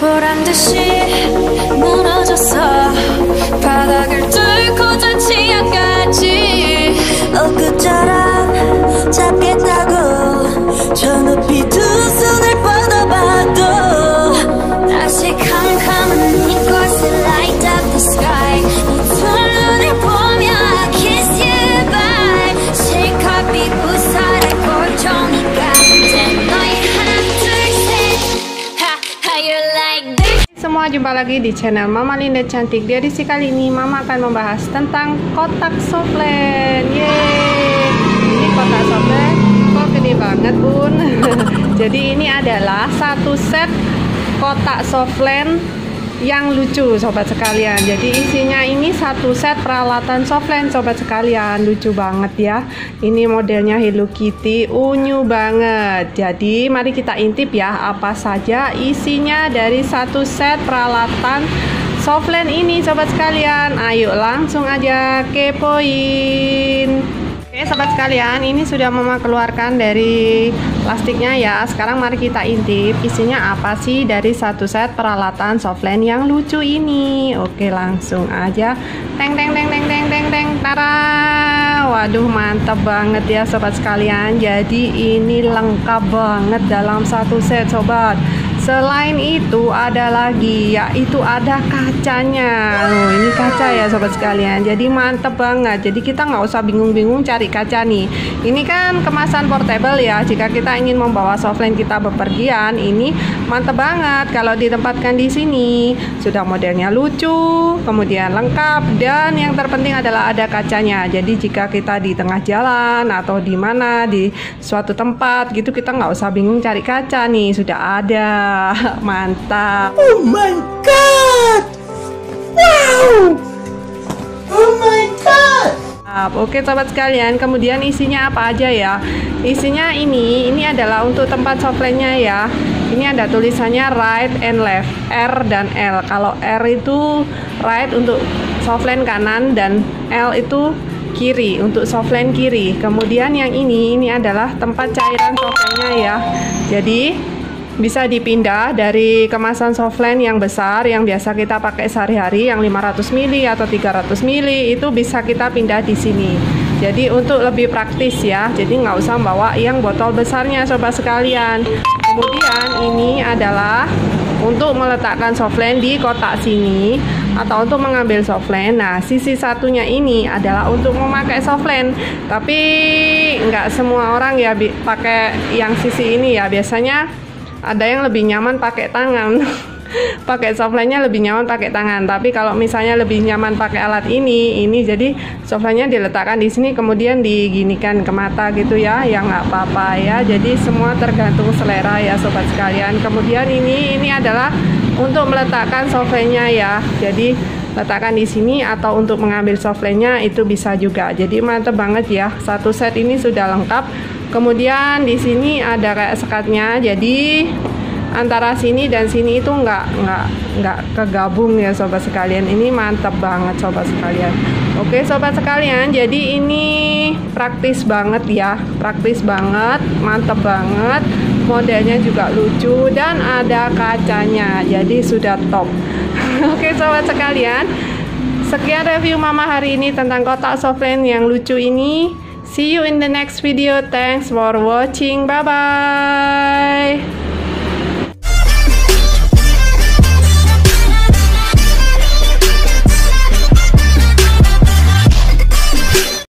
보란 듯이 무너졌어. 바닥을 뚫고 저 지하까지 엊그처럼 잡겠 Jumpa lagi di channel Mama Linda Cantik. Di edisi kali ini Mama akan membahas tentang kotak soflen. Yeay. Ini kotak soflen kok gede banget, Bun. Jadi ini adalah satu set kotak soflen yang lucu sobat sekalian. Jadi isinya ini satu set peralatan soflen sobat sekalian. Lucu banget ya. Ini modelnya Hello Kitty. Unyu banget. Jadi mari kita intip ya apa saja isinya dari satu set peralatan soflen ini sobat sekalian. Ayo langsung aja kepoin sobat sekalian, ini sudah mama keluarkan dari plastiknya ya. Sekarang mari kita intip isinya apa sih dari satu set peralatan softland yang lucu ini. Oke langsung aja. Teng teng teng teng teng teng teng. Tara. Waduh mantap banget ya sobat sekalian. Jadi ini lengkap banget dalam satu set sobat. Selain itu ada lagi yaitu ada kacanya. Loh, ini kaca ya sobat sekalian. Jadi mantep banget. Jadi kita nggak usah bingung-bingung cari kaca nih. Ini kan kemasan portable ya. Jika kita ingin membawa softline kita bepergian, ini mantep banget kalau ditempatkan di sini. Sudah modelnya lucu, kemudian lengkap dan yang terpenting adalah ada kacanya. Jadi jika kita di tengah jalan atau di mana di suatu tempat gitu kita nggak usah bingung cari kaca nih. Sudah ada. Mantap. Oh my god! Wow! Oh my god! Oke sobat sekalian, kemudian isinya apa aja ya? Isinya ini, ini adalah untuk tempat softline-nya ya. Ini ada tulisannya right and left, R dan L. Kalau R itu right untuk softline kanan dan L itu kiri untuk softline kiri. Kemudian yang ini, ini adalah tempat cairan softline-nya ya. Jadi bisa dipindah dari kemasan softline yang besar yang biasa kita pakai sehari-hari yang 500 ml atau 300 ml itu bisa kita pindah di sini. Jadi untuk lebih praktis ya jadi nggak usah bawa yang botol besarnya sobat sekalian. Kemudian ini adalah untuk meletakkan softline di kotak sini atau untuk mengambil softline nah sisi satunya ini adalah untuk memakai softline tapi nggak semua orang ya pakai yang sisi ini ya. Biasanya ada yang lebih nyaman pakai tangan. Pakai softline-nya lebih nyaman pakai tangan. Tapi kalau misalnya lebih nyaman pakai alat ini ini jadi softline-nya diletakkan di sini kemudian diginikan ke mata gitu ya. Yang nggak apa-apa ya. Jadi semua tergantung selera ya sobat sekalian. Kemudian ini ini adalah untuk meletakkan softline-nya ya. Jadi letakkan di sini atau untuk mengambil softline-nya itu bisa juga. Jadi mantep banget ya. Satu set ini sudah lengkap. Kemudian di sini ada kayak sekatnya. Jadi antara sini dan sini itu nggak nggak nggak kegabung ya sobat sekalian. Ini mantap banget sobat sekalian. Oke sobat sekalian jadi ini praktis banget ya. Praktis banget mantap banget. Modelnya juga lucu dan ada kacanya. Jadi sudah top oke sobat sekalian sekian review mama hari ini tentang kotak softline yang lucu ini See you in the next video. Thanks for watching. Bye bye.